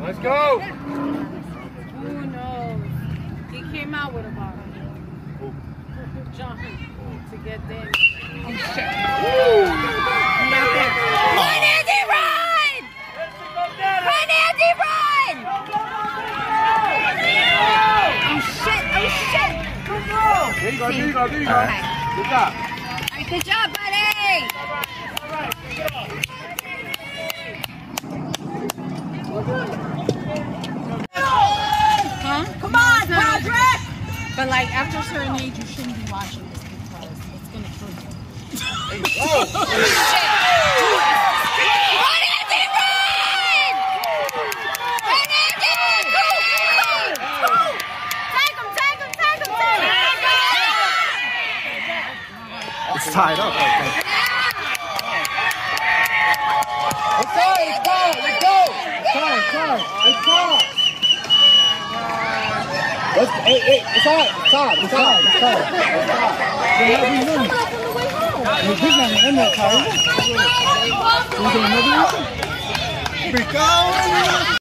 Let's go. Who knows? He came out with a bottle. John to get them. Oh shit! Oh! Run, Andy, run! Run, Andy, run! Oh shit! Oh shit! There you go, there you go, there you go. Good job. All right, good job, buddy. But like after a certain age, you shouldn't be watching this because it's gonna kill you. Run, Andy, run! Run, Andy! Go, go, go! Tag him, tag him, tag him, tag him! It's tied up. Okay. It's tied, it's tied, let's go. It's tied, it's tied, it's hey, hey, it's tied, it's tied, it's tied, it's tied. It's tied. Then how do you win? He's not end that tie. Is there another one? Go.